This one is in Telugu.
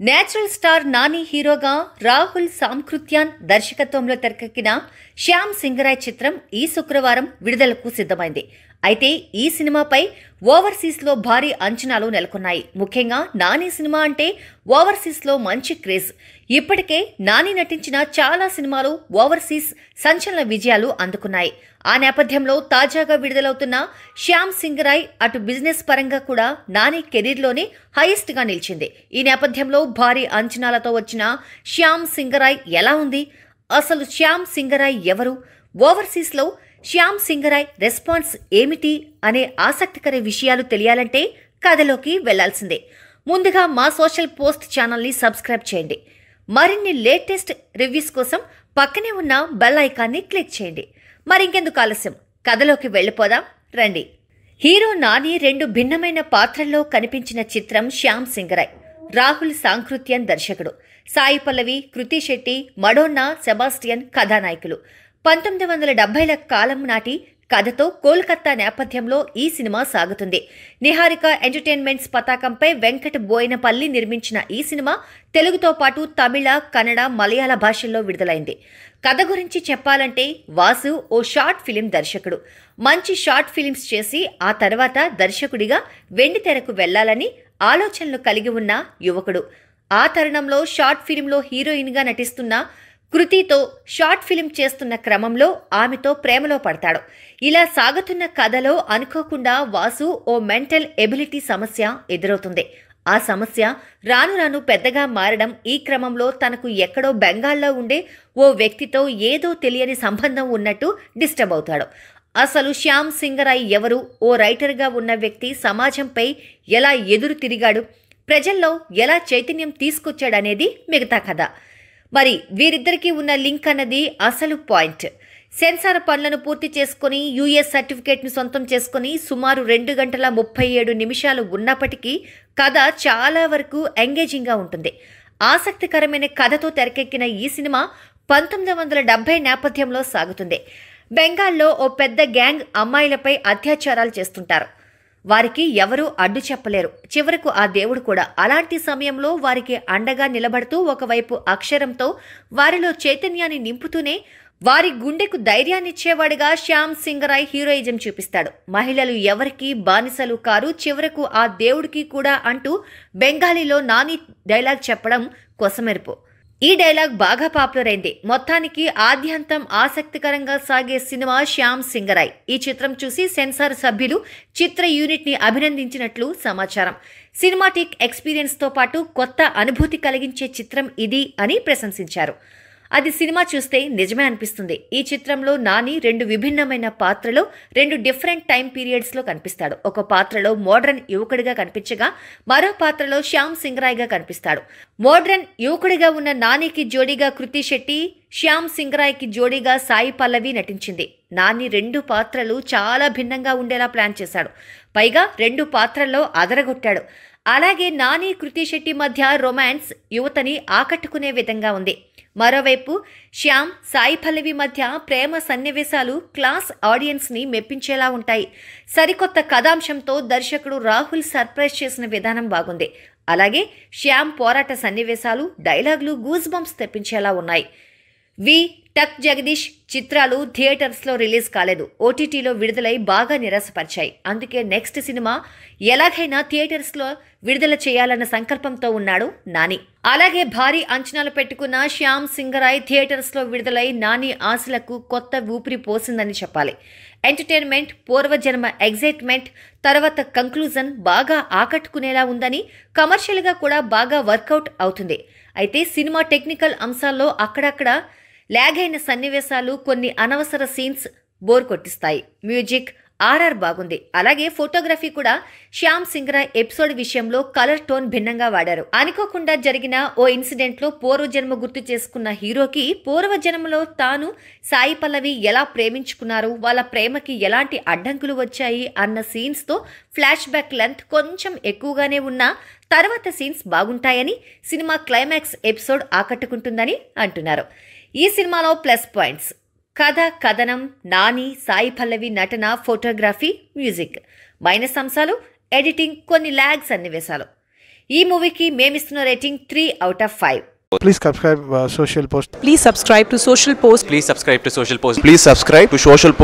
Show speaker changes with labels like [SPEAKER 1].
[SPEAKER 1] నేచురల్ స్టార్ నాని హీరోగా రాహుల్ సాంకృత్యాన్ దర్శకత్వంలో తెరకెక్కిన శ్యామ్ సింగరాయ్ చిత్రం ఈ శుక్రవారం విడుదలకు సిద్ధమైంది. అయితే ఈ సినిమాపై ఓవర్సీస్లో భారీ అంచనాలు నెలకొన్నాయి. ముఖ్యంగా నాని సినిమా అంటే ఓవర్సీస్లో మంచి క్రేజ్. ఇప్పటికే నాని నటించిన చాలా సినిమాలు ఓవర్సీస్ సంచలన విజయాలు అందుకున్నాయి. ఆ నేపథ్యంలో తాజాగా విడుదలవుతున్న శ్యామ్ సింగరాయ్ అటు బిజినెస్ పరంగా కూడా నాని కెరీర్లోనే హైయెస్ట్గా నిలిచింది. ఈ నేపథ్యంలో భారీ అంచనాలతో వచ్చిన శ్యామ్ సింగరాయ్ ఎలా ఉంది? అసలు శ్యామ్ సింగరాయ్ ఎవరు? ఓవర్సీస్లో శ్యామ్ సింగరాయ్ రెస్పాన్స్ ఏమిటి అనే ఆసక్తికర విషయాలు తెలియాలంటే కథలోకి వెళ్ళాల్సిందే. ముందుగా మా సోషల్ పోస్ట్ ఛానల్ని సబ్స్క్రైబ్ చేయండి. మరిన్ని లేటెస్ట్ రివ్యూస్ కోసం పక్కనే ఉన్న బెల్ ఐకాన్ని క్లిక్ చేయండి. మరింకెందుకు ఆలస్యం? కథలోకి వెళ్ళిపోదాం. రండి. హీరో నాని రెండు భిన్నమైన పాత్రల్లో కనిపించిన చిత్రం శ్యామ్ సింగరాయ్. రాహుల్ సాంకృత్యన్ దర్శకుడు. సాయి పల్లవి కృతి శెట్టి మడోన్నా సెబాస్టియన్ కథానాయకులు. పంతొమ్మిది వందల డెబ్బైల కాలం నాటి కథతో కోల్కతా నేపథ్యంలో ఈ సినిమా సాగుతుంది. నిహారిక ఎంటర్టైన్మెంట్స్ పతాకంపై వెంకట బోయినపల్లి నిర్మించిన ఈ సినిమా తెలుగుతో పాటు తమిళ కన్నడ మలయాళ భాషల్లో విడుదలైంది. కథ గురించి చెప్పాలంటే వాసు ఓ షార్ట్ ఫిలిం దర్శకుడు. మంచి షార్ట్ ఫిలిమ్స్ చేసి ఆ తర్వాత దర్శకుడిగా వెండి తెరకు వెళ్ళాలని ఆలోచనలు కలిగి ఉన్న యువకుడు. ఆ తరుణంలో షార్ట్ ఫిలింలో హీరోయిన్గా నటిస్తున్న కృతితో షార్ట్ ఫిలిం చేస్తున్న క్రమంలో ఆమెతో ప్రేమలో పడతాడు. ఇలా సాగుతున్న కథలో అనుకోకుండా వాసు ఓ మెంటల్ ఎబిలిటీ సమస్య ఎదురవుతుంది. ఆ సమస్య రాను రాను పెద్దగా మారడం ఈ క్రమంలో తనకు ఎక్కడో బెంగాల్లో ఉండే ఓ వ్యక్తితో ఏదో తెలియని సంబంధం ఉన్నట్టు డిస్టర్బ్ అవుతాడు. అసలు శ్యామ్ సింగరాయ్ ఎవరు? ఓ రైటర్గా ఉన్న వ్యక్తి సమాజంపై ఎలా ఎదురు తిరిగాడు? ప్రజల్లో ఎలా చైతన్యం తీసుకొచ్చాడనేది మిగతా కథ. మరి వీరిద్దరికీ ఉన్న లింక్ అన్నది అసలు పాయింట్. సెన్సార్ పనులను పూర్తి చేసుకుని యూఎస్ సర్టిఫికేట్ను సొంతం చేసుకుని సుమారు రెండు గంటల ముప్పై ఏడు నిమిషాలు ఉన్నప్పటికీ కథ చాలా వరకు ఎంగేజింగ్గా ఉంటుంది. ఆసక్తికరమైన కథతో తెరకెక్కిన ఈ సినిమా పంతొమ్మిది వందల డెబ్బై నేపథ్యంలో సాగుతుంది. బెంగాల్లో ఓ పెద్ద గ్యాంగ్ అమ్మాయిలపై అత్యాచారాలు చేస్తుంటారు. వారికి ఎవరూ అడ్డు చెప్పలేరు. చివరకు ఆ దేవుడు కూడా అలాంటి సమయంలో వారికి అండగా నిలబడుతూ ఒకవైపు అక్షరంతో వారిలో చైతన్యాన్ని నింపుతూనే వారి గుండెకు ధైర్యాన్నిచ్చేవాడిగా శ్యామ్ సింగరాయ్ హీరోయిజం చూపిస్తాడు. మహిళలు ఎవరికి బానిసలు కారు. చివరకు ఆ దేవుడికి కూడా అంటూ బెంగాలీలో నాని డైలాగ్ చెప్పడం కొసమెరుపు. ఈ డైలాగ్ బాగా పాపులర్ అయింది. మొత్తానికి ఆద్యంతం ఆసక్తికరంగా సాగే సినిమా శ్యామ్ సింగరాయ్. ఈ చిత్రం చూసి సెన్సార్ సభ్యులు చిత్ర యూనిట్ని అభినందించినట్లు సమాచారం. సినిమాటిక్ ఎక్స్పీరియన్స్తో పాటు కొత్త అనుభూతి కలిగించే చిత్రం ఇది అని ప్రశంసించారు. అది సినిమా చూస్తే నిజమే అనిపిస్తుంది. ఈ చిత్రంలో నాని రెండు విభిన్నమైన పాత్రలో రెండు డిఫరెంట్ టైం పీరియడ్స్లో కనిపిస్తాడు. ఒక పాత్రలో మోడ్రన్ యువకుడిగా కనిపించగా మరో పాత్రలో శ్యామ్ సింగరాయ్గా కనిపిస్తాడు. మోడ్రన్ యువకుడిగా ఉన్న నానికి జోడీగా కృతి శెట్టి శ్యామ్ సింగరాయ్కి జోడీగా సాయి పల్లవి నటించింది. నాని రెండు పాత్రలు చాలా భిన్నంగా ఉండేలా ప్లాన్ చేశాడు. పైగా రెండు పాత్రల్లో అదరగొట్టాడు. అలాగే నాని కృతి శెట్టి మధ్య రొమాన్స్ యువతని ఆకట్టుకునే విధంగా ఉంది. మరోవైపు శ్యామ్ సాయి పల్లవి మధ్య ప్రేమ సన్నివేశాలు క్లాస్ ఆడియన్స్ని మెప్పించేలా ఉంటాయి. సరికొత్త కథాంశంతో దర్శకుడు రాహుల్ సర్ప్రైజ్ చేసిన విధానం బాగుంది. అలాగే శ్యామ్ పోరాట సన్నివేశాలు డైలాగులు గూజ్ బంప్స్ తెప్పించేలా ఉన్నాయి. వి టక్ జగదీష్ చిత్రాలు థియేటర్స్లో రిలీజ్ కాలేదు. ఓటీటీలో విడుదలై బాగా నిరాశపరిచాయి. అందుకే నెక్స్ట్ సినిమా ఎలాగైనా థియేటర్స్లో విడుదల చేయాలన్న సంకల్పంతో ఉన్నాడు నాని. అలాగే భారీ అంచనాలు పెట్టుకున్న శ్యామ్ సింగరాయ్ థియేటర్స్లో విడుదలై నాని ఆశలకు కొత్త ఊపిరి పోసిందని చెప్పాలి. ఎంటర్టైన్మెంట్ పూర్వజన్మ ఎగ్జైట్మెంట్ తర్వాత కంక్లూజన్ బాగా ఆకట్టుకునేలా ఉందని కమర్షియల్గా కూడా బాగా వర్కౌట్ అవుతుంది. అయితే సినిమా టెక్నికల్ అంశాల్లో అక్కడక్కడ ల్యాగ్ అయిన సన్నివేశాలు కొన్ని అనవసర సీన్స్ బోర్ కొట్టిస్తాయి. మ్యూజిక్ ఆర్ఆర్ బాగుంది. అలాగే ఫోటోగ్రఫీ కూడా శ్యామ్ సింగ్రా ఎపిసోడ్ విషయంలో కలర్ టోన్ భిన్నంగా వాడారు. అనుకోకుండా జరిగిన ఓ ఇన్సిడెంట్లో పూర్వజన్మ గుర్తు చేసుకున్న హీరోకి పూర్వజన్మలో తాను సాయి పల్లవి ఎలా ప్రేమించుకున్నారు వాళ్ళ ప్రేమకి ఎలాంటి అడ్డంకులు వచ్చాయి అన్న సీన్స్తో ఫ్లాష్ బ్యాక్ లెంత్ కొంచెం ఎక్కువగానే ఉన్నా తర్వాత సీన్స్ బాగుంటాయని సినిమా క్లైమాక్స్ ఎపిసోడ్ ఆకట్టుకుంటుందని అంటున్నారు. ఈ సినిమాలో ప్లస్ పాయింట్స్. కథ కథనం నాని సాయి పల్లవి నటన ఫోటోగ్రఫీ మ్యూజిక్ మైనస్ అంశాలు ఎడిటింగ్ కొన్ని ల్యాగ్ సన్నివేశాలు ఈ మూవీకి మేమిస్తున్న rating three out of five
[SPEAKER 2] Please subscribe uh, Social Post.
[SPEAKER 3] Please subscribe to Social Post.
[SPEAKER 4] Please subscribe to Social Post.
[SPEAKER 5] Please subscribe to Social Post.